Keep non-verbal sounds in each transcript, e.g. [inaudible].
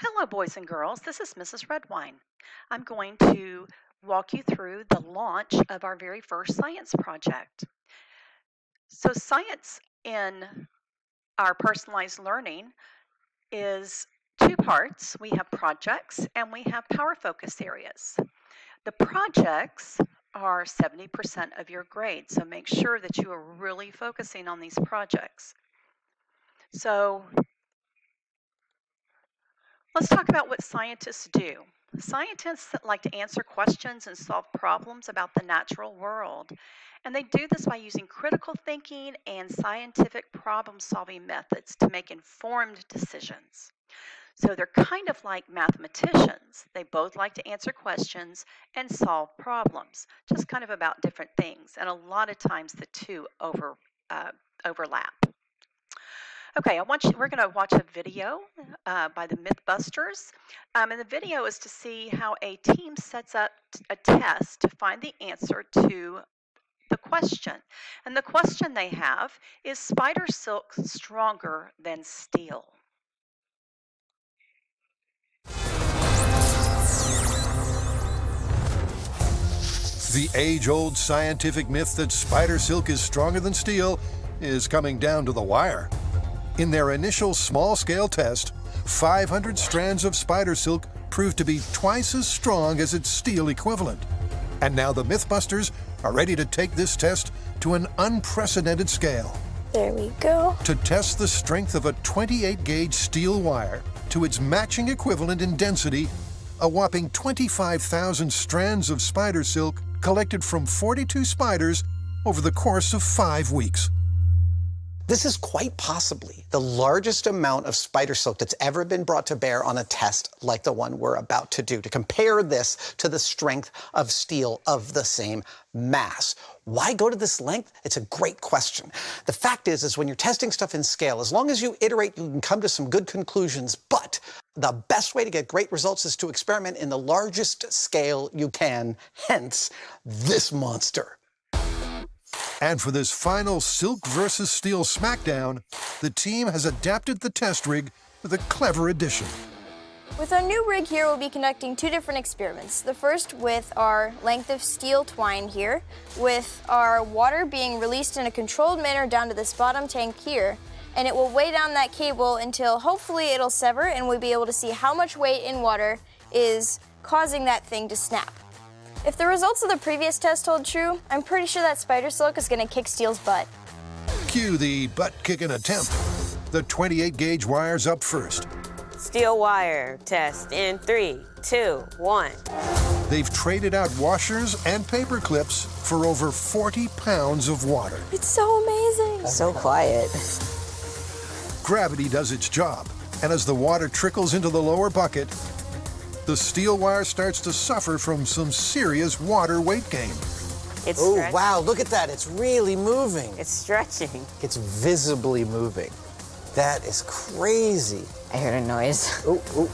Hello, boys and girls. This is Mrs. Redwine. I'm going to walk you through the launch of our very first science project. So, science in our personalized learning is two parts. We have projects and we have power focus areas. The projects are 70% of your grade, so make sure that you are really focusing on these projects. So, Let's talk about what scientists do. Scientists like to answer questions and solve problems about the natural world. And they do this by using critical thinking and scientific problem solving methods to make informed decisions. So they're kind of like mathematicians. They both like to answer questions and solve problems, just kind of about different things. And a lot of times the two over, uh, overlap. Okay, I want you, we're going to watch a video uh, by the Mythbusters. Um, and the video is to see how a team sets up a test to find the answer to the question. And the question they have is spider silk stronger than steel? The age old scientific myth that spider silk is stronger than steel is coming down to the wire. In their initial small-scale test, 500 strands of spider silk proved to be twice as strong as its steel equivalent. And now the Mythbusters are ready to take this test to an unprecedented scale. There we go. To test the strength of a 28-gauge steel wire to its matching equivalent in density, a whopping 25,000 strands of spider silk collected from 42 spiders over the course of five weeks. This is quite possibly the largest amount of spider silk that's ever been brought to bear on a test like the one we're about to do, to compare this to the strength of steel of the same mass. Why go to this length? It's a great question. The fact is, is when you're testing stuff in scale, as long as you iterate, you can come to some good conclusions, but the best way to get great results is to experiment in the largest scale you can, hence this monster. And for this final Silk versus Steel smackdown, the team has adapted the test rig with a clever addition. With our new rig here, we'll be conducting two different experiments. The first with our length of steel twine here, with our water being released in a controlled manner down to this bottom tank here, and it will weigh down that cable until hopefully it'll sever and we'll be able to see how much weight in water is causing that thing to snap. If the results of the previous test hold true, I'm pretty sure that spider silk is gonna kick Steel's butt. Cue the butt-kicking attempt. The 28-gauge wire's up first. Steel wire test in three, two, one. They've traded out washers and paper clips for over 40 pounds of water. It's so amazing. So quiet. Gravity does its job, and as the water trickles into the lower bucket, the steel wire starts to suffer from some serious water weight gain. It's Oh, wow, look at that. It's really moving. It's stretching. It's visibly moving. That is crazy. I heard a noise. Oh, oh.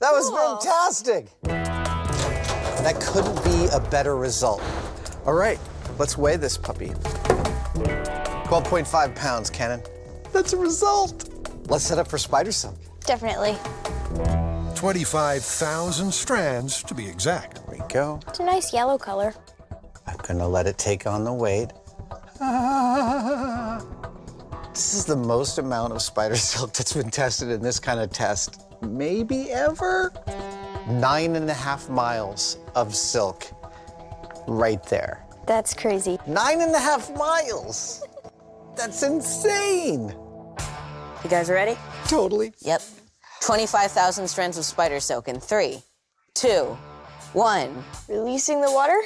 That was Cool. fantastic. That couldn't be a better result. All right, let's weigh this puppy. 12.5 pounds, Cannon. That's a result. Let's set up for spider silk. Definitely. 25,000 strands, to be exact. There we go. It's a nice yellow color. I'm gonna let it take on the weight. Ah. [laughs] This is the most amount of spider [laughs] silk that's been tested in this kind of test, maybe ever. Nine and a half miles of silk right there. That's crazy. Nine and a half miles! That's insane! You guys are ready? Totally. Yep. 25,000 strands of spider silk in three, two, one. Releasing the water?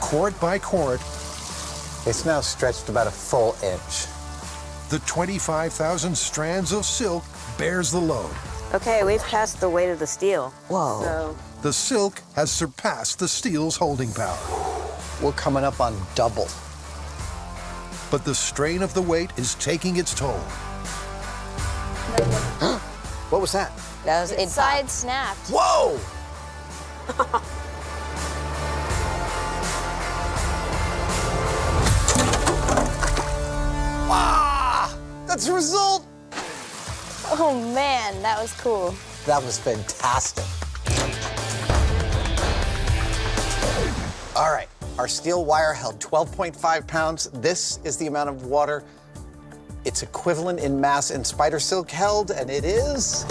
Cord by cord. It's now stretched about a full inch. the 25,000 strands of silk bears the load. Okay, we've passed the weight of the steel. Whoa. So, The silk has surpassed the steel's holding power. We're coming up on double. But the strain of the weight is taking its toll. [gasps] What was that? that was it. Side snapped. Whoa! [laughs] Ah, that's the result. Oh man, that was cool. That was fantastic. All right, our steel wire held 12.5 pounds. This is the amount of water it's equivalent in mass in spider silk held, and it is.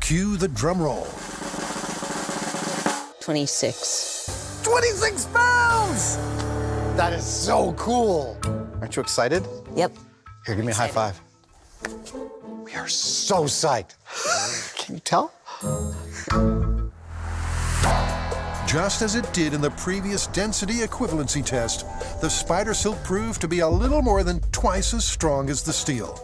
Cue the drum roll. 26. 26 pounds! That is so cool. Aren't you excited? Yep. Here, give me a high five. We are so psyched. [laughs] Can you tell? Just as it did in the previous density equivalency test, the spider silk proved to be a little more than twice as strong as the steel.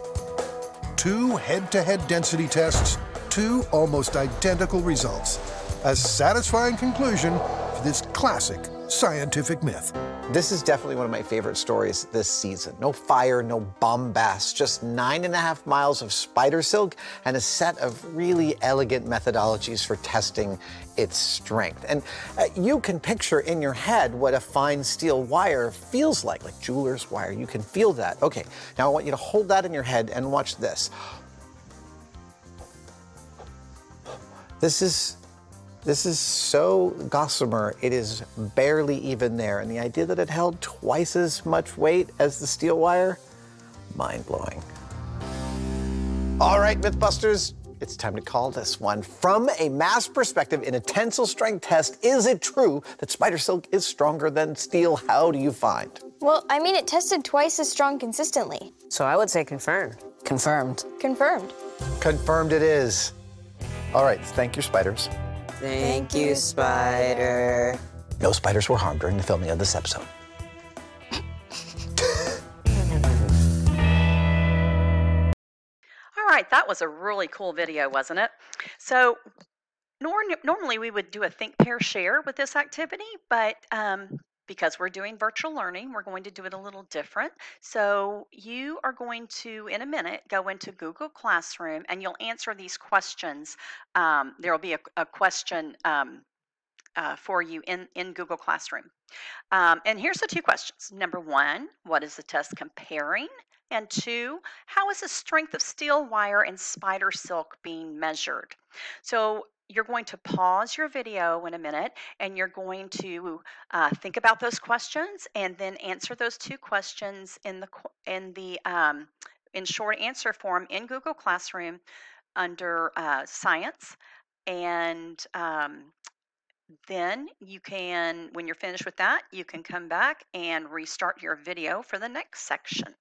Two head-to-head density tests, two almost identical results. A satisfying conclusion for this classic scientific myth. This is definitely one of my favorite stories this season. No fire, no bombast, just nine and a half miles of spider silk and a set of really elegant methodologies for testing its strength. And uh, you can picture in your head what a fine steel wire feels like, like jeweler's wire. You can feel that. Okay, now I want you to hold that in your head and watch this. This is this is so gossamer, it is barely even there. And the idea that it held twice as much weight as the steel wire, mind blowing. All right, Mythbusters, it's time to call this one. From a mass perspective, in a tensile strength test, is it true that spider silk is stronger than steel? How do you find? Well, I mean, it tested twice as strong consistently. So I would say confirmed. Confirmed. Confirmed. Confirmed it is. All right, thank you, spiders. Thank you, Spider. No spiders were harmed during the filming of this episode. All right, that was a really cool video, wasn't it? So nor- normally we would do a think, pair, share with this activity, but um, because we're doing virtual learning, we're going to do it a little different. So you are going to, in a minute, go into Google Classroom and you'll answer these questions. Um, there will be a, a question um, uh, for you in, in Google Classroom. Um, and here's the two questions. Number one, what is the test comparing? And two, how is the strength of steel wire and spider silk being measured? So you're going to pause your video in a minute and you're going to uh, think about those questions and then answer those two questions in the in the um, in short answer form in Google Classroom under uh, science and um, then you can when you're finished with that you can come back and restart your video for the next section.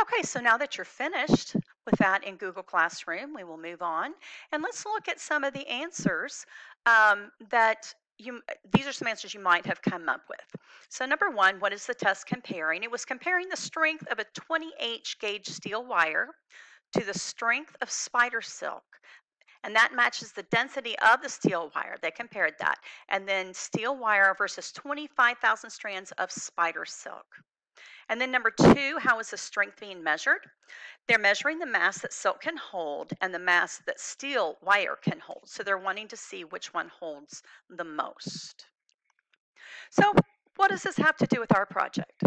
Okay, so now that you're finished with that in Google Classroom, we will move on and let's look at some of the answers um, that you, these are some answers you might have come up with. So number one, what is the test comparing? It was comparing the strength of a 20H gauge steel wire to the strength of spider silk. And that matches the density of the steel wire. They compared that. And then steel wire versus 25,000 strands of spider silk. And then number two, how is the strength being measured? They're measuring the mass that silk can hold and the mass that steel wire can hold. So they're wanting to see which one holds the most. So what does this have to do with our project?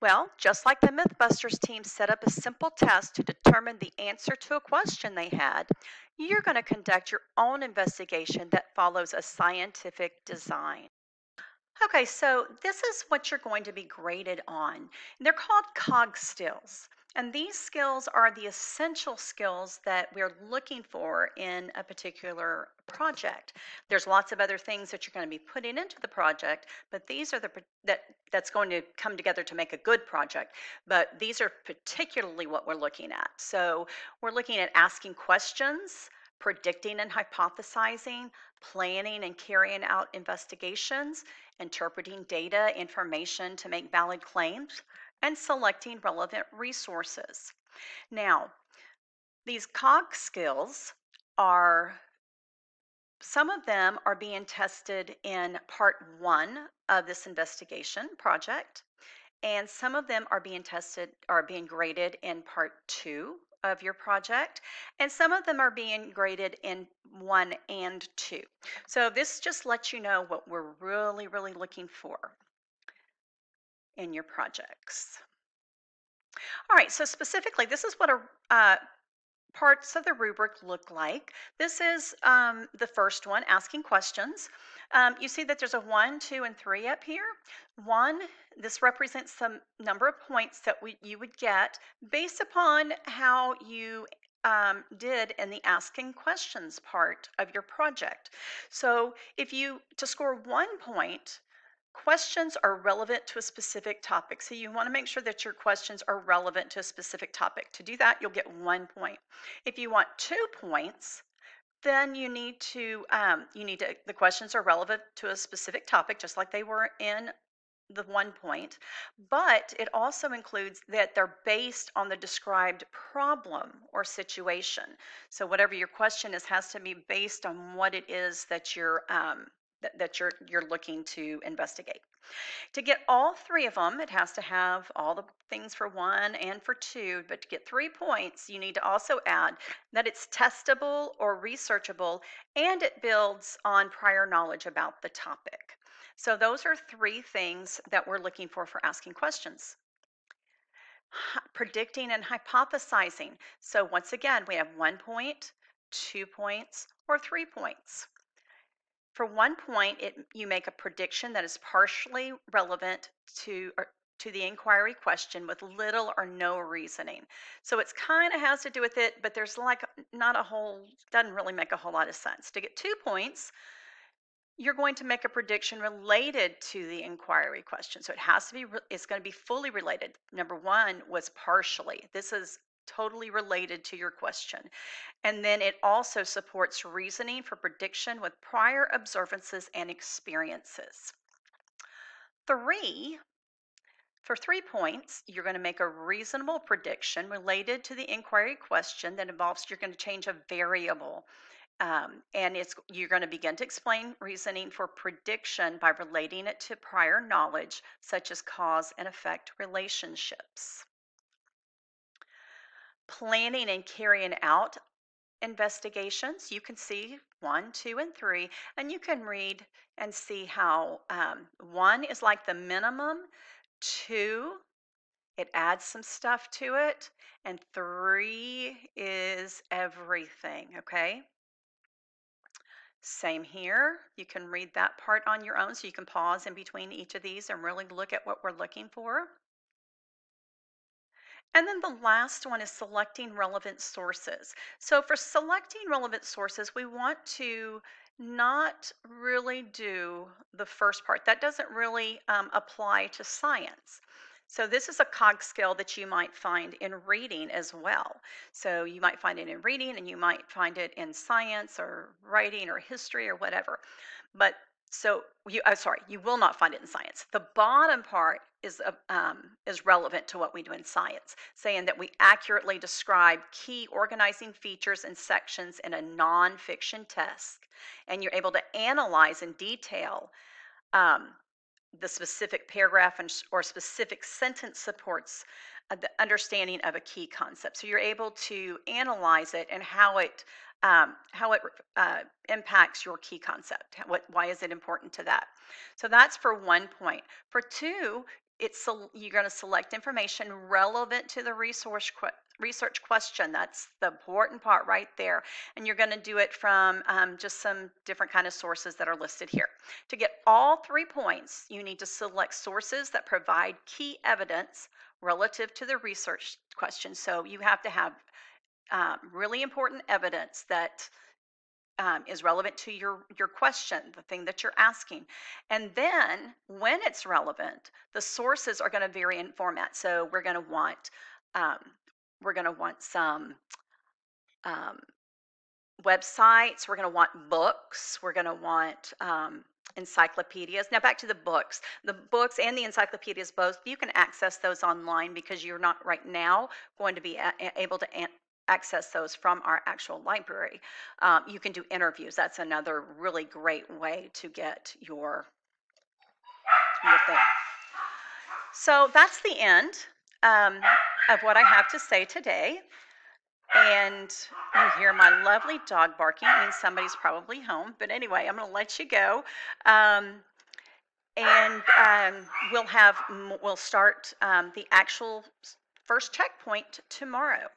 Well, just like the Mythbusters team set up a simple test to determine the answer to a question they had, you're going to conduct your own investigation that follows a scientific design. Okay, so this is what you're going to be graded on. They're called COG skills. And these skills are the essential skills that we're looking for in a particular project. There's lots of other things that you're going to be putting into the project, but these are the that that's going to come together to make a good project. But these are particularly what we're looking at. So we're looking at asking questions, predicting and hypothesizing, planning and carrying out investigations, interpreting data, information to make valid claims, and selecting relevant resources. Now, these COG skills are, some of them are being tested in part one of this investigation project, and some of them are being tested, are being graded in part two of your project, and some of them are being graded in one and two. So this just lets you know what we're really, really looking for in your projects. All right, so specifically, this is what a uh, parts of the rubric look like. This is um, the first one, asking questions. Um, you see that there's a one, two, and three up here. One, this represents the number of points that we, you would get based upon how you um, did in the asking questions part of your project. So if you, to score one point, questions are relevant to a specific topic. So you want to make sure that your questions are relevant to a specific topic. To do that, you'll get one point. If you want two points, then you need to, um, you need to, the questions are relevant to a specific topic, just like they were in the one point, but it also includes that they're based on the described problem or situation. So whatever your question is has to be based on what it is that you're um, that, that you're you're looking to investigate. To get all three of them, it has to have all the things for one and for two, but to get three points, you need to also add that it's testable or researchable and it builds on prior knowledge about the topic. So those are three things that we're looking for for asking questions. Predicting and hypothesizing. So once again, we have one point, two points, or three points. For one point, it, you make a prediction that is partially relevant to, to the inquiry question with little or no reasoning. So it's kind of has to do with it, but there's like not a whole, doesn't really make a whole lot of sense. To get two points, you're going to make a prediction related to the inquiry question. So it has to be, it's going to be fully related. Number one was partially. This is totally related to your question. And then it also supports reasoning for prediction with prior observances and experiences. Three, for three points, you're going to make a reasonable prediction related to the inquiry question that involves you're going to change a variable. Um, and it's you're going to begin to explain reasoning for prediction by relating it to prior knowledge, such as cause and effect relationships. Planning and carrying out investigations, you can see one, two, and three, and you can read and see how um, one is like the minimum, two, it adds some stuff to it, and three is everything, okay? Same here. You can read that part on your own so you can pause in between each of these and really look at what we're looking for. And then the last one is selecting relevant sources. So for selecting relevant sources, we want to not really do the first part. That doesn't really um, apply to science. So this is a cog skill that you might find in reading as well. So you might find it in reading and you might find it in science or writing or history or whatever. But so you, I'm sorry, you will not find it in science. The bottom part is, um, is relevant to what we do in science, saying that we accurately describe key organizing features and sections in a nonfiction text, and you're able to analyze in detail um, the specific paragraph and, or specific sentence supports uh, the understanding of a key concept. So you're able to analyze it and how it um, how it uh, impacts your key concept. What, why is it important to that? So that's for one point. For two, it's you're going to select information relevant to the resource research question. That's the important part right there. And you're going to do it from um, just some different kind of sources that are listed here. To get all three points, you need to select sources that provide key evidence relative to the research question. So you have to have um, really important evidence that um, is relevant to your, your question, the thing that you're asking. And then when it's relevant, the sources are going to vary in format. So we're going to want um, we're going to want some um, websites. We're going to want books. We're going to want um, encyclopedias. Now back to the books. The books and the encyclopedias both, you can access those online because you're not right now going to be able to access those from our actual library. Um, you can do interviews. That's another really great way to get your, your thing. So that's the end um, of what I have to say today. And you hear my lovely dog barking, means somebody's probably home. But anyway, I'm going to let you go. Um, and um, we'll have we'll start um, the actual First checkpoint tomorrow.